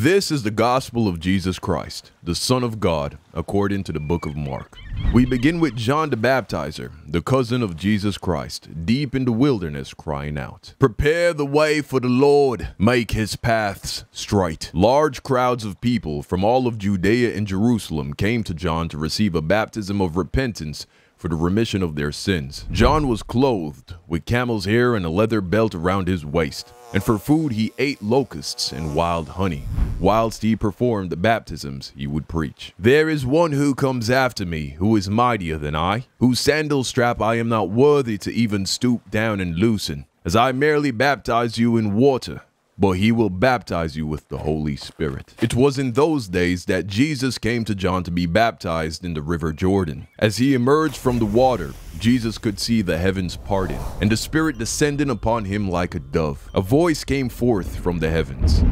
This is the gospel of Jesus Christ, the Son of God, according to the book of Mark. We begin with John the Baptizer, the cousin of Jesus Christ, deep in the wilderness crying out, Prepare the way for the Lord, make his paths straight. Large crowds of people from all of Judea and Jerusalem came to John to receive a baptism of repentance for the remission of their sins. John was clothed with camel's hair and a leather belt around his waist, and for food he ate locusts and wild honey. Whilst he performed the baptisms he would preach. There is one who comes after me, who is mightier than I, whose sandal strap I am not worthy to even stoop down and loosen, as I merely baptize you in water but he will baptize you with the Holy Spirit. It was in those days that Jesus came to John to be baptized in the river Jordan. As he emerged from the water, Jesus could see the heavens parting, and the Spirit descending upon him like a dove. A voice came forth from the heavens.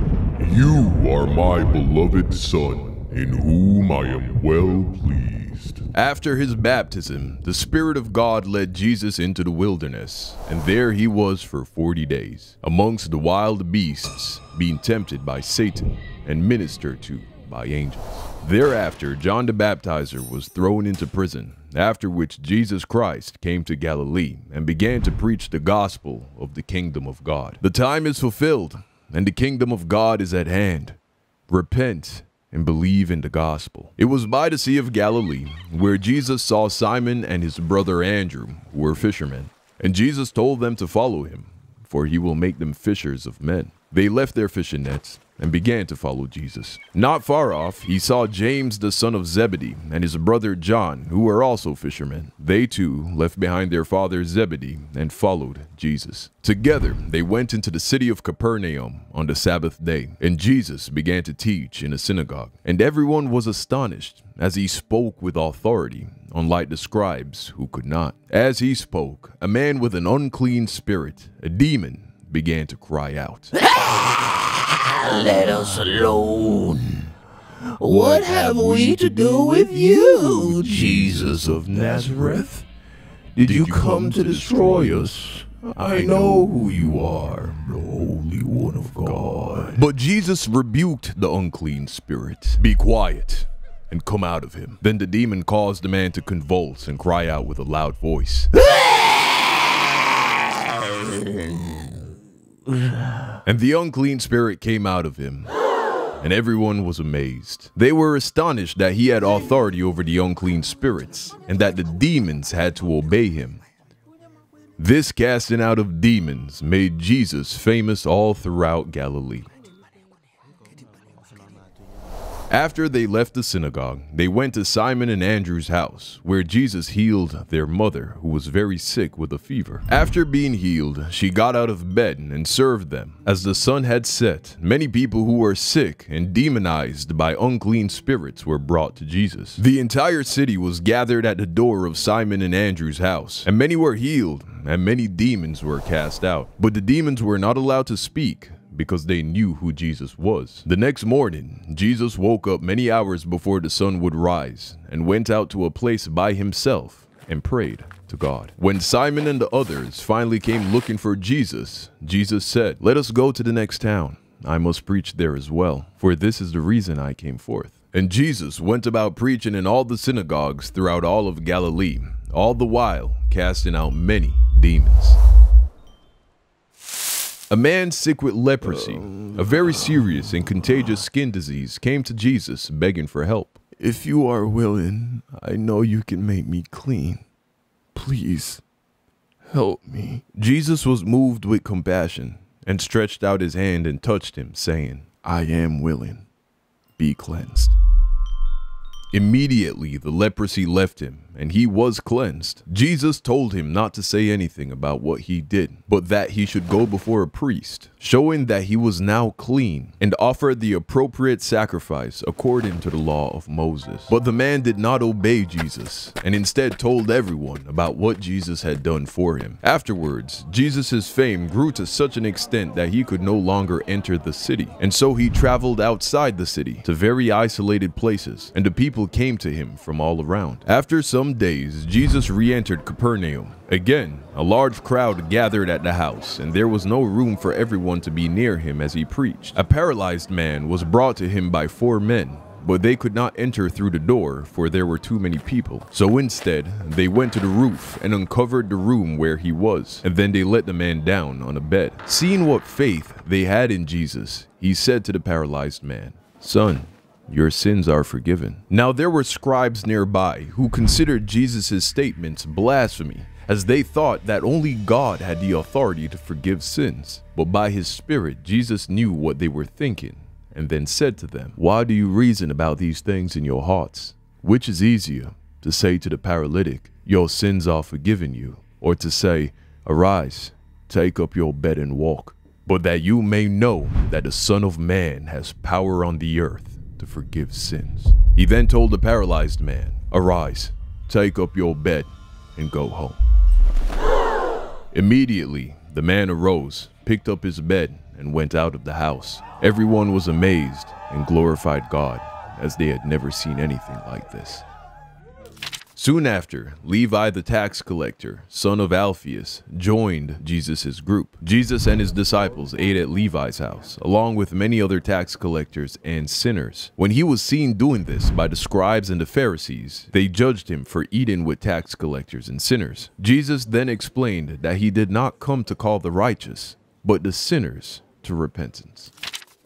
You are my beloved Son, in whom I am well pleased. After his baptism, the Spirit of God led Jesus into the wilderness, and there he was for forty days, amongst the wild beasts, being tempted by Satan and ministered to by angels. Thereafter, John the Baptizer was thrown into prison, after which Jesus Christ came to Galilee and began to preach the gospel of the kingdom of God. The time is fulfilled, and the kingdom of God is at hand. Repent and believe in the gospel. It was by the Sea of Galilee where Jesus saw Simon and his brother Andrew, who were fishermen. And Jesus told them to follow him, for he will make them fishers of men. They left their fishing nets and began to follow Jesus. Not far off, he saw James the son of Zebedee and his brother John, who were also fishermen. They too left behind their father Zebedee and followed Jesus. Together, they went into the city of Capernaum on the Sabbath day, and Jesus began to teach in a synagogue. And everyone was astonished as he spoke with authority, unlike the scribes who could not. As he spoke, a man with an unclean spirit, a demon, began to cry out. Let us alone. What have we to do with you, Jesus of Nazareth? Did you come to destroy us? I know who you are, the Holy One of God. But Jesus rebuked the unclean spirit. Be quiet and come out of him. Then the demon caused the man to convulse and cry out with a loud voice. And the unclean spirit came out of him, and everyone was amazed. They were astonished that he had authority over the unclean spirits, and that the demons had to obey him. This casting out of demons made Jesus famous all throughout Galilee. After they left the synagogue, they went to Simon and Andrew's house, where Jesus healed their mother, who was very sick with a fever. After being healed, she got out of bed and served them. As the sun had set, many people who were sick and demonized by unclean spirits were brought to Jesus. The entire city was gathered at the door of Simon and Andrew's house, and many were healed, and many demons were cast out. But the demons were not allowed to speak, because they knew who Jesus was. The next morning, Jesus woke up many hours before the sun would rise and went out to a place by himself and prayed to God. When Simon and the others finally came looking for Jesus, Jesus said, Let us go to the next town. I must preach there as well, for this is the reason I came forth. And Jesus went about preaching in all the synagogues throughout all of Galilee, all the while casting out many demons. A man sick with leprosy, a very serious and contagious skin disease, came to Jesus begging for help. If you are willing, I know you can make me clean. Please, help me. Jesus was moved with compassion and stretched out his hand and touched him, saying, I am willing. Be cleansed. Immediately the leprosy left him, and he was cleansed. Jesus told him not to say anything about what he did, but that he should go before a priest, showing that he was now clean, and offer the appropriate sacrifice according to the law of Moses. But the man did not obey Jesus, and instead told everyone about what Jesus had done for him. Afterwards, Jesus' fame grew to such an extent that he could no longer enter the city, and so he traveled outside the city to very isolated places, and the people came to him from all around. After some some days, Jesus re entered Capernaum. Again, a large crowd gathered at the house, and there was no room for everyone to be near him as he preached. A paralyzed man was brought to him by four men but they could not enter through the door, for there were too many people. So instead, they went to the roof and uncovered the room where he was, and then they let the man down on a bed. Seeing what faith they had in Jesus, he said to the paralyzed man, Son, your sins are forgiven. Now there were scribes nearby who considered Jesus' statements blasphemy, as they thought that only God had the authority to forgive sins. But by his Spirit, Jesus knew what they were thinking and then said to them, Why do you reason about these things in your hearts? Which is easier, to say to the paralytic, Your sins are forgiven you, or to say, Arise, take up your bed and walk? But that you may know that the Son of Man has power on the earth to forgive sins. He then told the paralyzed man, Arise, take up your bed, and go home. Immediately, the man arose, picked up his bed, and went out of the house. Everyone was amazed and glorified God, as they had never seen anything like this. Soon after, Levi the tax collector, son of Alphaeus, joined Jesus' group. Jesus and his disciples ate at Levi's house, along with many other tax collectors and sinners. When he was seen doing this by the scribes and the Pharisees, they judged him for eating with tax collectors and sinners. Jesus then explained that he did not come to call the righteous, but the sinners to repentance.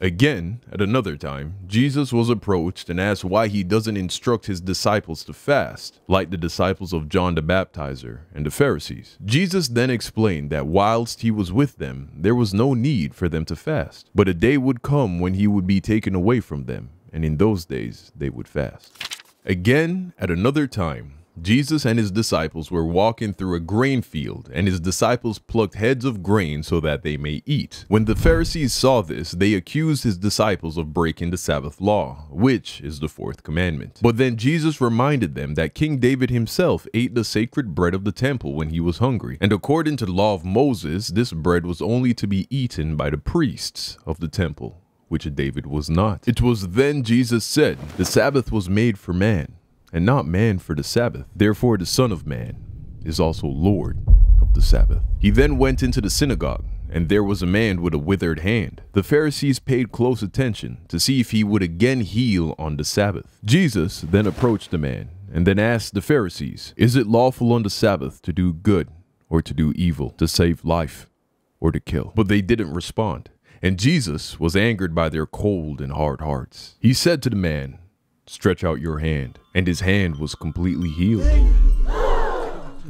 Again, at another time, Jesus was approached and asked why he doesn't instruct his disciples to fast, like the disciples of John the Baptizer and the Pharisees. Jesus then explained that whilst he was with them, there was no need for them to fast, but a day would come when he would be taken away from them, and in those days they would fast. Again, at another time, Jesus and his disciples were walking through a grain field, and his disciples plucked heads of grain so that they may eat. When the Pharisees saw this, they accused his disciples of breaking the Sabbath law, which is the fourth commandment. But then Jesus reminded them that King David himself ate the sacred bread of the temple when he was hungry, and according to the law of Moses, this bread was only to be eaten by the priests of the temple which David was not. It was then Jesus said, The Sabbath was made for man, and not man for the Sabbath. Therefore, the Son of Man is also Lord of the Sabbath. He then went into the synagogue, and there was a man with a withered hand. The Pharisees paid close attention to see if he would again heal on the Sabbath. Jesus then approached the man and then asked the Pharisees, Is it lawful on the Sabbath to do good or to do evil, to save life or to kill? But they didn't respond. And Jesus was angered by their cold and hard hearts. He said to the man, Stretch out your hand. And his hand was completely healed.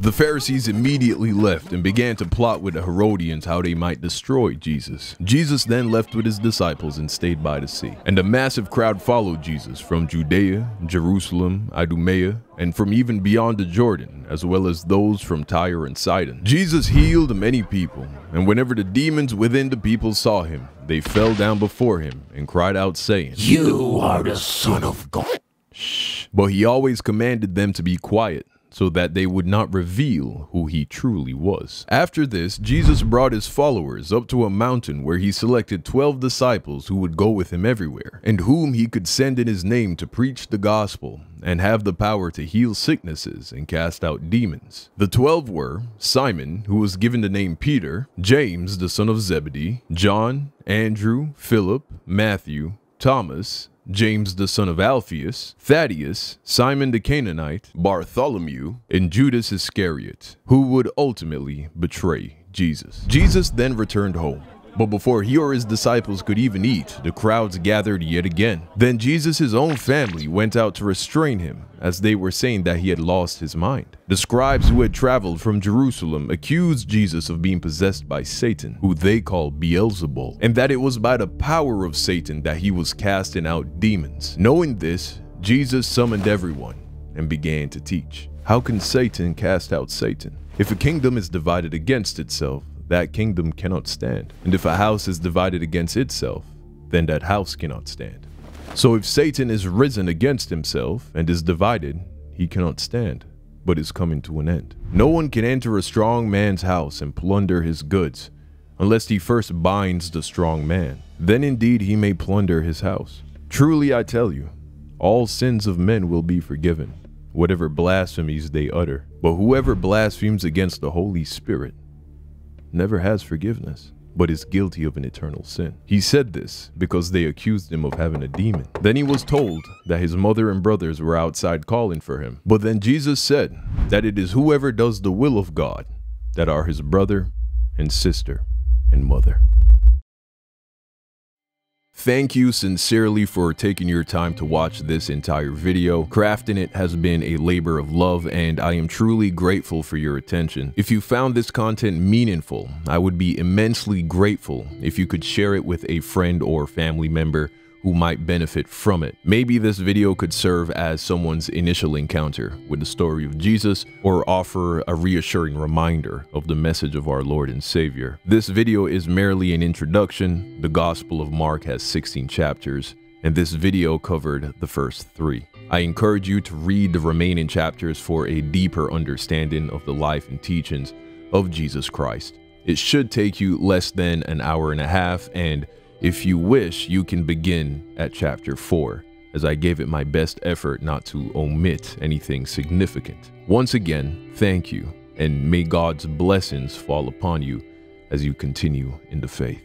The Pharisees immediately left and began to plot with the Herodians how they might destroy Jesus. Jesus then left with his disciples and stayed by the sea. And a massive crowd followed Jesus from Judea, Jerusalem, Idumea, and from even beyond the Jordan, as well as those from Tyre and Sidon. Jesus healed many people, and whenever the demons within the people saw him, they fell down before him and cried out, saying, You are the Son of God. Shh. But he always commanded them to be quiet so that they would not reveal who he truly was. After this, Jesus brought his followers up to a mountain where he selected 12 disciples who would go with him everywhere, and whom he could send in his name to preach the gospel and have the power to heal sicknesses and cast out demons. The 12 were Simon, who was given the name Peter, James, the son of Zebedee, John, Andrew, Philip, Matthew, Thomas, James the son of Alphaeus, Thaddeus, Simon the Canaanite, Bartholomew, and Judas Iscariot, who would ultimately betray Jesus. Jesus then returned home. But before he or his disciples could even eat, the crowds gathered yet again. Then Jesus' own family went out to restrain him, as they were saying that he had lost his mind. The scribes who had traveled from Jerusalem accused Jesus of being possessed by Satan, who they called Beelzebul, and that it was by the power of Satan that he was casting out demons. Knowing this, Jesus summoned everyone and began to teach. How can Satan cast out Satan? If a kingdom is divided against itself, that kingdom cannot stand. And if a house is divided against itself, then that house cannot stand. So if Satan is risen against himself and is divided, he cannot stand, but is coming to an end. No one can enter a strong man's house and plunder his goods, unless he first binds the strong man. Then indeed he may plunder his house. Truly I tell you, all sins of men will be forgiven, whatever blasphemies they utter. But whoever blasphemes against the Holy Spirit never has forgiveness, but is guilty of an eternal sin. He said this because they accused him of having a demon. Then he was told that his mother and brothers were outside calling for him. But then Jesus said that it is whoever does the will of God that are his brother and sister and mother. Thank you sincerely for taking your time to watch this entire video. Crafting it has been a labor of love and I am truly grateful for your attention. If you found this content meaningful, I would be immensely grateful if you could share it with a friend or family member who might benefit from it. Maybe this video could serve as someone's initial encounter with the story of Jesus or offer a reassuring reminder of the message of our Lord and Savior. This video is merely an introduction. The Gospel of Mark has 16 chapters, and this video covered the first three. I encourage you to read the remaining chapters for a deeper understanding of the life and teachings of Jesus Christ. It should take you less than an hour and a half, and if you wish, you can begin at chapter 4, as I gave it my best effort not to omit anything significant. Once again, thank you, and may God's blessings fall upon you as you continue in the faith.